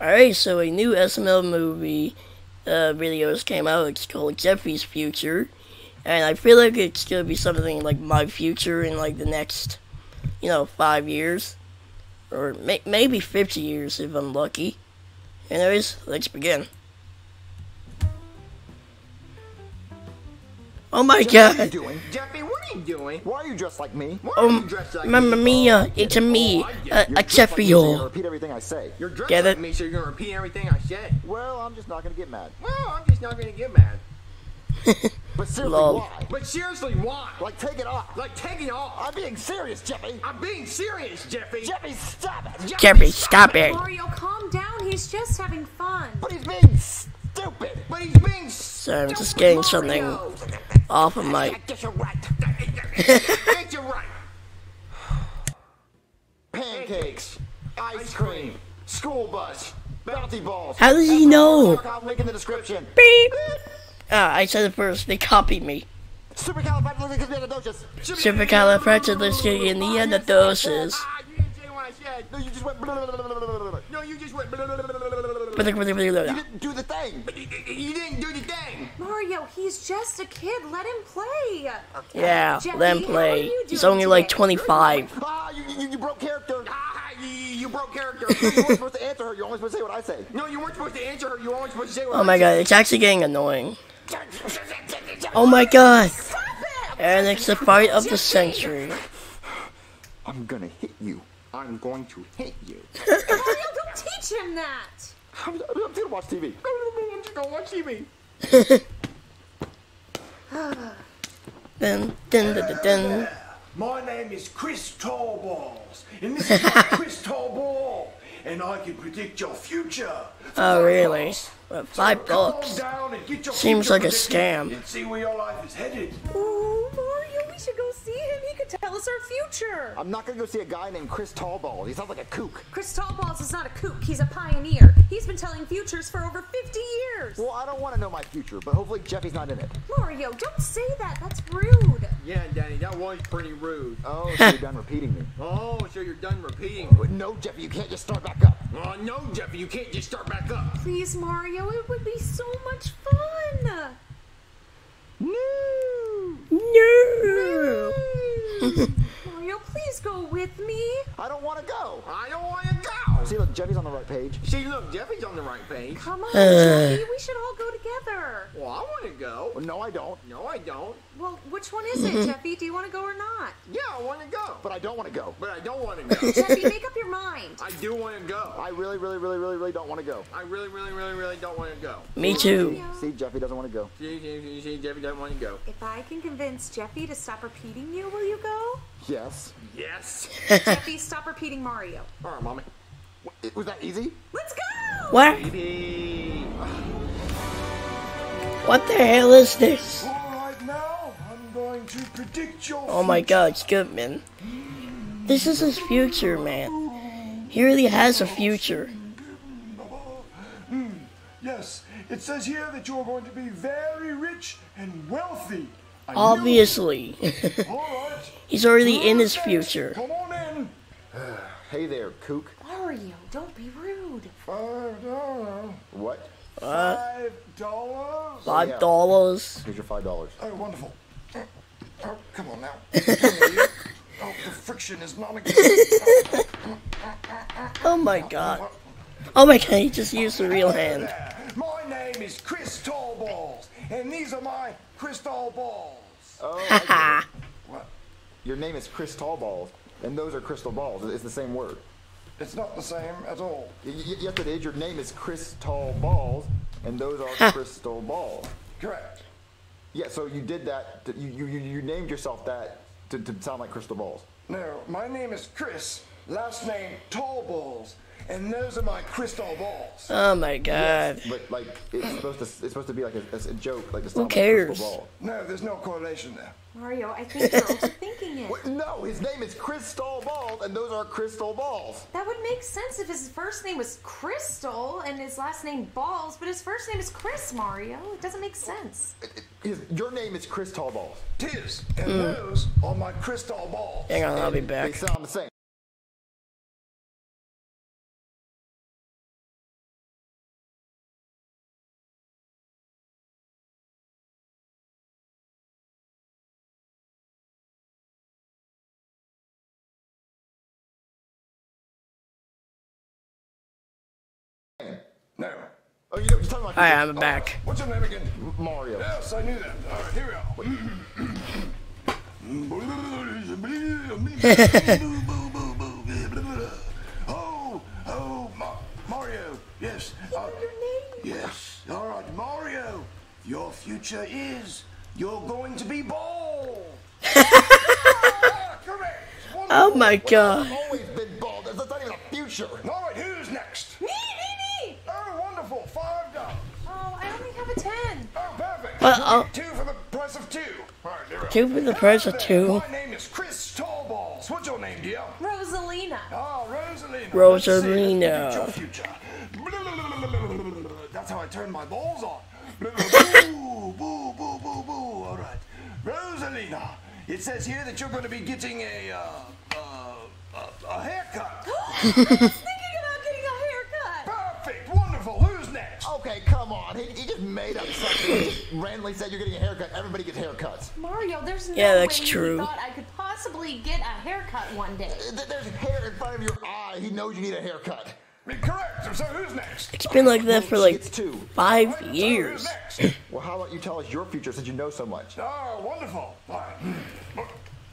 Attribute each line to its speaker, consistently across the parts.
Speaker 1: Alright, so a new SML movie uh, videos came out. It's called Jeffy's Future. And I feel like it's gonna be something like my future in like the next, you know, five years. Or may- maybe 50 years if I'm lucky. Anyways, let's begin. Oh my god.
Speaker 2: What are you doing?
Speaker 3: Jeffy, what are you doing?
Speaker 2: Why are you dressed like me?
Speaker 3: Why are you
Speaker 1: Um,
Speaker 3: dressed like
Speaker 1: Mamma
Speaker 3: me?
Speaker 1: mia,
Speaker 3: Oh,
Speaker 1: it's a me,
Speaker 3: oh, I get
Speaker 1: a,
Speaker 3: it.
Speaker 2: You're
Speaker 1: a
Speaker 2: dressed like me, so you're gonna
Speaker 1: Jeffrey.
Speaker 2: repeat everything I say.
Speaker 3: You're dressed
Speaker 1: Get
Speaker 3: like
Speaker 1: it?
Speaker 3: me, so you're gonna repeat everything I said.
Speaker 2: Well, I'm just not gonna get mad.
Speaker 3: Well, I'm just not gonna get mad.
Speaker 2: But seriously,
Speaker 1: Lol.
Speaker 2: why?
Speaker 3: But seriously, why?
Speaker 2: Like, take it off.
Speaker 3: like taking off.
Speaker 2: I'm being serious, Jeffy.
Speaker 3: I'm being serious, Jeffy.
Speaker 2: Jeffy, stop it.
Speaker 1: Jeffy, stop it!
Speaker 4: Mario, calm down. He's just having fun.
Speaker 2: But he's being stupid.
Speaker 3: But he's being
Speaker 1: So I'm just
Speaker 3: stupid,
Speaker 1: getting something
Speaker 3: Mario.
Speaker 1: Off of my.
Speaker 2: I guess you're right.
Speaker 3: You're right.
Speaker 2: Pancakes, ice cream, school bus, bounty balls.
Speaker 1: How does he know?
Speaker 2: Link in the description.
Speaker 1: Beep! Ah, I said it first. They copied me.
Speaker 2: Supercalifragilisticexpialidocious.
Speaker 1: Supercalifragilisticexpialidocious.
Speaker 3: Ah, you say I
Speaker 2: just went. blah, blah, blah,
Speaker 3: you
Speaker 2: didn't do the thing.
Speaker 3: You didn't do the thing.
Speaker 4: Mario, he's just a kid. Let him play.
Speaker 1: Yeah, let him play. He's only like 25.
Speaker 2: Ah, you, you, you broke character.
Speaker 3: Ah, you, you broke character.
Speaker 2: You weren't supposed to answer her. You're only supposed to say what I say.
Speaker 3: no, you weren't supposed to answer her. You were only supposed to say what
Speaker 1: Oh my god, it's actually getting annoying. Oh my god! And it's the fight of the century.
Speaker 2: I'm gonna hit you.
Speaker 3: I'm going to hit you.
Speaker 4: Mario, don't teach him that.
Speaker 2: I'm, I'm gonna watch TV.
Speaker 3: I'm just gonna watch TV.
Speaker 1: Dun, dun, dun, dun, dun.
Speaker 5: My name is Chris Tallballs, and this is Chris Tallball, and I can predict your future. for
Speaker 1: Oh,
Speaker 5: five
Speaker 1: really?
Speaker 5: bucks.
Speaker 1: Five bucks?
Speaker 5: down and get your
Speaker 1: Seems like a scam.
Speaker 5: And see where your life is headed.
Speaker 4: Oh, Mario, we should go see him. He could tell us our future.
Speaker 2: I'm not gonna go see a guy named Chris Tallballs. He sounds like a kook.
Speaker 4: Chris Tallballs is not a kook. He's a pioneer. He's been telling futures for over 50 years.
Speaker 2: Well, I don't want to know my future, but hopefully Jeffy's not in it.
Speaker 4: Mario, don't say that. That's rude.
Speaker 3: Yeah, Danny, that was pretty rude.
Speaker 2: Oh, so you're done repeating me.
Speaker 3: Oh, so you're done repeating.
Speaker 2: But no, Jeffy, you can't just start back up.
Speaker 3: Oh, no, Jeffy, you can't just start back up.
Speaker 4: Please, Mario, it would be so much fun.
Speaker 2: No.
Speaker 1: No!
Speaker 4: Mario, please go with me.
Speaker 2: I don't want to go.
Speaker 3: I don't want to go.
Speaker 2: See, look, Jeffy's on the right page.
Speaker 3: See, look, Jeffy's on the right page.
Speaker 4: Come on. Jeffy. We should all go together.
Speaker 3: Well, I want to go.
Speaker 2: Well, no, I don't.
Speaker 3: No, I don't.
Speaker 4: Well, which one is it, mm-hmm. Jeffy? Do you want to go or not?
Speaker 3: Yeah, I want to go.
Speaker 2: But I don't want to go.
Speaker 3: But I don't want to go.
Speaker 4: Jeffy, make up your mind.
Speaker 3: I do want to go.
Speaker 2: I really, really, really, really, really don't want to go.
Speaker 3: I really, really, really, really don't want to go.
Speaker 1: Me too.
Speaker 2: See, Jeffy doesn't want to go.
Speaker 3: See, see, see, see, Jeffy doesn't want to go.
Speaker 4: If I can convince Jeffy to stop repeating you, will you go?
Speaker 2: Yes.
Speaker 3: Yes.
Speaker 4: Jeffy, stop repeating Mario.
Speaker 3: All right, mommy.
Speaker 2: Was that easy?
Speaker 4: Let's go!
Speaker 1: What?
Speaker 3: Baby.
Speaker 1: What the hell is this?
Speaker 5: All right, now I'm going to predict your
Speaker 1: Oh my god, it's good, man. This is his future, man. He really has a future.
Speaker 5: Yes, it says here that you're going to be very rich and wealthy. I.
Speaker 1: Obviously.
Speaker 5: All right.
Speaker 1: He's already in his future.
Speaker 5: Come on in.
Speaker 2: Hey there, kook.
Speaker 4: Mario, don't be rude.
Speaker 5: Uh, Five dollars.
Speaker 2: What?
Speaker 5: Five dollars.
Speaker 1: Five dollars.
Speaker 2: Here's your five dollars.
Speaker 5: Oh, wonderful. Oh, come on now. oh, the friction is non-existent.
Speaker 1: Oh my god. Oh my god, he just used the real hand.
Speaker 5: My name is Chris Tallballs, and these are my crystal balls.
Speaker 2: Oh, I get
Speaker 1: Ha!
Speaker 2: it. What? Your name is Chris Tallballs, and those are crystal balls. It's the same word.
Speaker 5: It's not the same at all.
Speaker 2: Y- y- yes, it is. Your name is Chris Tallballs, and those are crystal balls.
Speaker 5: Correct.
Speaker 2: Yeah, so you did that. To, you, you you you named yourself that to, to sound like crystal balls.
Speaker 5: No, my name is Chris. Last name Tallballs, and those are my crystal balls.
Speaker 1: Oh my god.
Speaker 2: But like it's supposed to it's supposed to be like a, a joke, like to sound
Speaker 1: Who
Speaker 2: a
Speaker 1: cares?
Speaker 2: crystal ball.
Speaker 5: No, there's no correlation there.
Speaker 4: Mario, I think you're overthinking it.
Speaker 2: Wait, no, his name is Crystal Balls, and those are crystal balls.
Speaker 4: That would make sense if his first name was Crystal and his last name Balls, but his first name is Chris Mario. It doesn't make sense.
Speaker 2: It- it- his, your name is Chris Tallballs.
Speaker 5: Tis, and mm. those are my crystal balls.
Speaker 1: Hang on, I'll be back.
Speaker 2: They
Speaker 1: back.
Speaker 2: sound the same.
Speaker 5: No.
Speaker 2: Oh, you know, you're talking about
Speaker 1: Alright, I'm back.
Speaker 5: What's your name again?
Speaker 2: Mario.
Speaker 5: Yes, I knew that. All right, here we are. oh, oh, Ma- Mario. Yes. Uh, yes. All right, Mario. Your future is you're going to be bald. Ah, correct.
Speaker 1: Oh my god. Well,
Speaker 5: You'll
Speaker 1: uh,
Speaker 5: get two for the price of two. All right, there we go.
Speaker 1: Two for the price of two.
Speaker 5: My name is Chris Tallballs. What's your name, dear?
Speaker 4: Rosalina.
Speaker 5: Oh, Rosalina.
Speaker 1: Rosalina.
Speaker 5: Let's see. Your future. That's how I turn my balls on. boo, boo, boo, boo, boo. All right. Rosalina, it says here that you're going to be getting a, uh, uh, a, a haircut.
Speaker 2: on. He, he just made up something. He just randomly said you're getting a haircut. Everybody gets haircuts.
Speaker 4: Mario, there's no
Speaker 1: Yeah, that's
Speaker 4: way
Speaker 1: true.
Speaker 4: he thought I could possibly get a haircut one day.
Speaker 2: There's hair in front of your eye. He knows you need a haircut.
Speaker 5: Correct. So who's next?
Speaker 1: It's been like that for like
Speaker 2: two.
Speaker 1: five
Speaker 5: Right, so who's
Speaker 1: years.
Speaker 5: next?
Speaker 2: Well, how about you tell us your future since you know so much?
Speaker 5: Oh, wonderful. All right.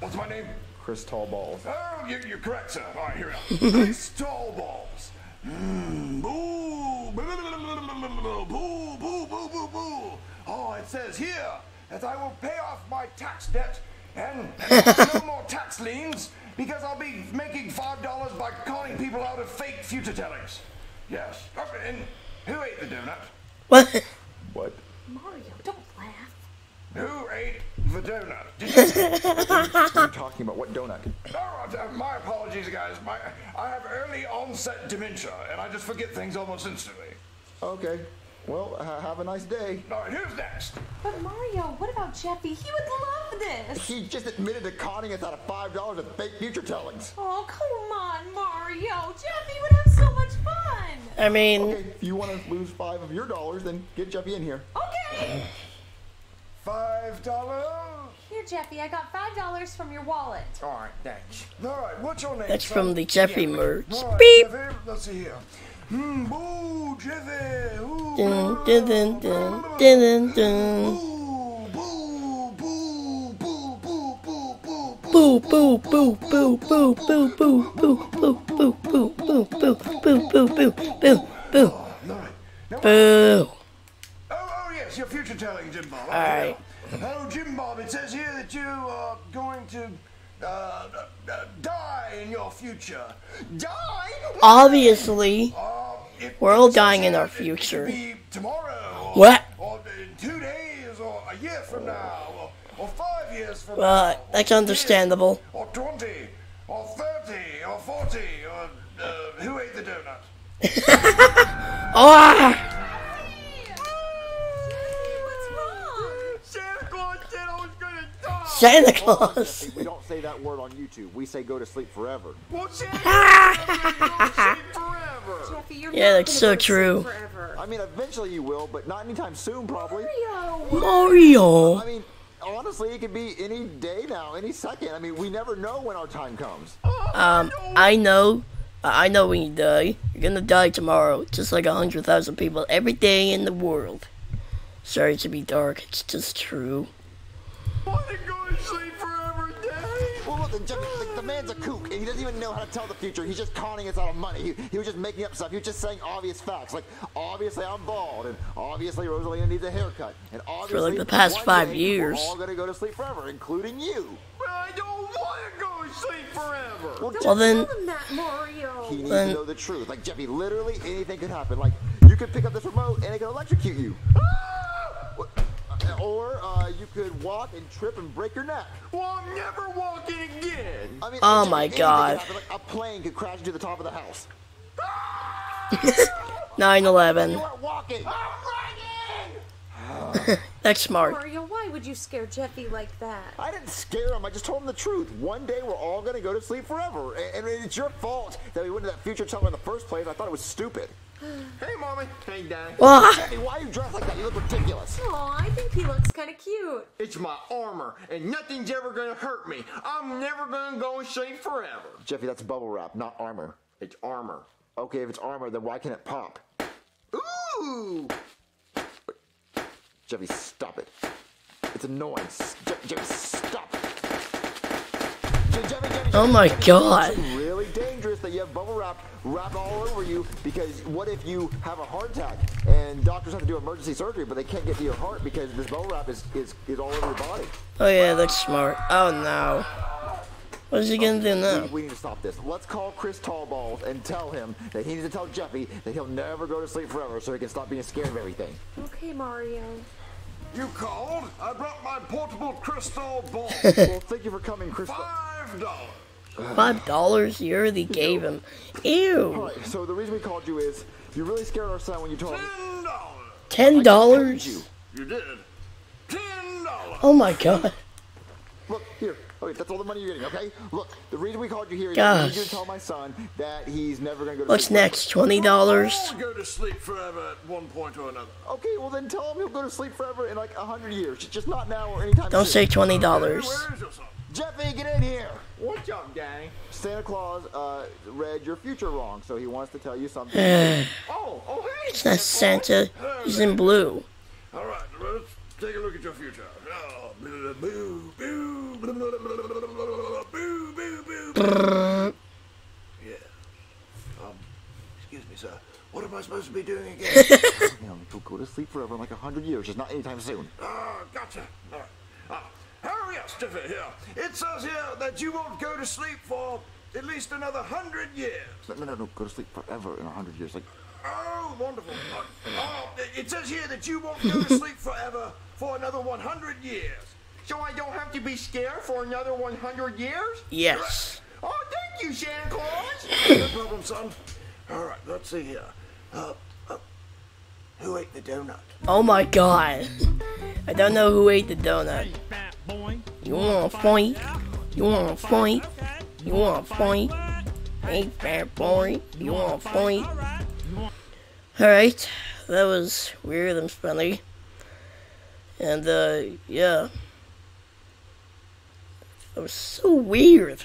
Speaker 5: What's my name?
Speaker 2: Chris Tall Balls.
Speaker 5: Oh, you're, you're correct, sir. All right, here we go. Chris Tall Balls. Mm, boo, boo. Oh, it says here that I will pay off my tax debt and no more tax liens because I'll be making five dollars by calling people out of fake future tellings. Yes. Okay, and who ate the donut?
Speaker 1: What?
Speaker 2: What?
Speaker 4: Mario, don't laugh.
Speaker 5: Who ate the donut? Did you?
Speaker 2: are talking about? What donut?
Speaker 5: Oh, my apologies, guys. My, I have early onset dementia, and I just forget things almost instantly.
Speaker 2: Okay. Well, ha- have a nice day.
Speaker 5: All right, who's next?
Speaker 4: But Mario, what about Jeffy? He would love this.
Speaker 2: He just admitted to conning us out of five dollars of fake future tellings.
Speaker 4: Oh, come on, Mario. Jeffy would have so much fun.
Speaker 1: I mean,
Speaker 2: Okay, if you want to lose five of your dollars, then get Jeffy in here.
Speaker 4: Okay.
Speaker 5: Five dollars.
Speaker 4: Here, Jeffy, I got five dollars from your wallet.
Speaker 3: All right, thanks.
Speaker 5: All right, what's your name?
Speaker 1: that's
Speaker 5: son?
Speaker 1: from the Jeffy merch.
Speaker 5: All right,
Speaker 1: Beep.
Speaker 5: Jeffy, let's see here. Hmm, boo.
Speaker 1: Dun, dun, dun, dun, dun, dun.
Speaker 5: Boo, boo, boo, boo, boo, boo, boo,
Speaker 1: Boo, boo, boo, boo, boo, boo, boo, boo, boo, boo, boo, boo.
Speaker 5: Oh, oh yes, your future telling, Jim Bob.
Speaker 1: All right.
Speaker 5: Oh, Jim Bob, it says here that you are going to uh, uh, uh, die in your future. Die?
Speaker 1: Obviously,
Speaker 5: Uh,
Speaker 1: We're all dying in our
Speaker 5: that it could
Speaker 1: future.
Speaker 5: Tomorrow. Or,
Speaker 1: What?
Speaker 5: Or in two days, or a year from now, or, or five years from
Speaker 1: Well,
Speaker 5: now.
Speaker 1: that's
Speaker 5: or 10,
Speaker 1: understandable.
Speaker 5: Or twenty, or thirty, or forty, or uh, who ate the donut?
Speaker 1: ah,
Speaker 4: What's wrong?
Speaker 3: Santa Claus said I was gonna die.
Speaker 1: Santa Claus.
Speaker 2: We don't say that word on YouTube. We say go to sleep forever.
Speaker 3: Well, Santa Claus said I was gonna sleep forever.
Speaker 4: Jeffy, you're
Speaker 1: Yeah,
Speaker 4: not
Speaker 1: that's so
Speaker 4: go to sleep
Speaker 1: true.
Speaker 2: I mean, eventually you will, but not anytime soon, probably.
Speaker 4: Mario.
Speaker 1: Mario.
Speaker 2: I mean, honestly, it could be any day now, any second. I mean, we never know when our time comes.
Speaker 1: Um, I know. I know when you die. You're gonna die tomorrow, just like a hundred thousand people every day in the world. Sorry to be dark, it's just true.
Speaker 3: Daddy.
Speaker 2: Well, the, the, the man's a kook, and he doesn't even know how to tell the future. He's just conning us out of money. He, he was just making up stuff. He was just saying obvious facts, like obviously I'm bald, and obviously Rosalina needs a haircut, and obviously
Speaker 1: the past five years.
Speaker 2: we're all gonna go to sleep forever, including you.
Speaker 3: But I don't want to go to sleep forever.
Speaker 1: Well then,
Speaker 4: that, Mario.
Speaker 2: He needs
Speaker 1: Then-
Speaker 2: to know the truth. Like Jeffy, literally anything could happen. Like you could pick up this remote and it could electrocute you. What- uh, Or uh, you could walk and trip and break your neck.
Speaker 3: Well, I'm never walking again.
Speaker 2: I mean,
Speaker 1: Oh my God.
Speaker 2: happen. Like, a plane could crash into the top of the house.
Speaker 1: 9/11.
Speaker 2: You weren't walking.
Speaker 1: That's smart.
Speaker 4: Mario, why would you scare Jeffy like that?
Speaker 2: I didn't scare him. I just told him the truth. One day we're all gonna go to sleep forever, and, and it's your fault that we went to that future teller in the first place. I thought it was stupid.
Speaker 3: Hey, mommy. Hey, daddy.
Speaker 1: Ah,
Speaker 2: Jeffy, why are you dressed like that? You look ridiculous.
Speaker 4: Oh, I think he looks kind of cute.
Speaker 3: It's my armor, and nothing's ever gonna hurt me. I'm never gonna go and sleep forever.
Speaker 2: Jeffy, that's bubble wrap, not armor.
Speaker 3: It's armor.
Speaker 2: Okay, if it's armor, then why can't it pop? boo. Jeffy, stop it. It's annoying. Jeffy, stop it. Je- Jeffy, Jeffy,
Speaker 1: Oh my
Speaker 2: Jeffy,
Speaker 1: God.
Speaker 2: You have bubble wrap wrapped all over you because what if you have a heart attack and doctors have to do emergency surgery but they can't get to your heart because this bubble wrap is, is, is all over your body?
Speaker 1: Oh yeah, that's smart. Oh no. What's he gonna do now?
Speaker 2: We, we need to stop this. Let's call Chris Tallballs and tell him that he needs to tell Jeffy that he'll never go to sleep forever so he can stop being scared of everything.
Speaker 4: Okay, Mario.
Speaker 5: You called? I brought my portable crystal ball.
Speaker 2: well, thank you for coming, Crystal.
Speaker 5: Five dollars.
Speaker 1: Five dollars? You already gave him. Ew.
Speaker 2: Alright, so the reason we called you is you really scared our son when you told him.
Speaker 5: Ten dollars.
Speaker 1: Ten dollars?
Speaker 2: You.
Speaker 5: You did. Ten dollars.
Speaker 1: Oh my god.
Speaker 2: Look, here. Okay, that's all the money you're getting, okay? Look, the reason we called you here is
Speaker 1: Gosh.
Speaker 2: I need you to tell my son that he's never gonna go to
Speaker 1: What's
Speaker 2: sleep
Speaker 1: next? Twenty dollars?
Speaker 5: Go to sleep forever at one point or another.
Speaker 2: Okay, well then tell him he'll go to sleep forever in like a hundred years. Just not now or anytime
Speaker 1: Don't say twenty dollars.
Speaker 5: Where is your son?
Speaker 2: Jeffy, get in here!
Speaker 3: What's up, gang?
Speaker 2: Santa Claus uh, read your future wrong, so he wants to tell you something.
Speaker 3: Oh, oh, hey.
Speaker 1: It's not Santa. He's in blue.
Speaker 5: All right, let's take a look at your future. Oh, boo, boo, boo, boo, boo, boo, boo. Yeah. Um, excuse me, sir. What am I supposed to be doing again?
Speaker 2: you know, he'll go to sleep forever in like a hundred years, just not anytime soon.
Speaker 5: Ah, gotcha. All right. Ah, hurry up, Stiffy, here. It says here that you won't go to sleep for at least another hundred years.
Speaker 2: No, no, no, no, go to sleep forever in a hundred years. Like,
Speaker 5: Oh, wonderful. Uh, oh, it says here that you won't go to sleep forever for another 100 years.
Speaker 3: So I don't have to be scared for another 100 years?
Speaker 1: Yes.
Speaker 3: Oh, thank you, Santa Claus.
Speaker 5: No problem, son. All right, let's see here. Uh, uh, who ate the donut?
Speaker 1: Oh my god. I don't know who ate the donut. You want a point? You want a point? You want a point? Hey, fat boy. You want a point? Alright. That was weird and funny. And, uh, yeah. That was so weird.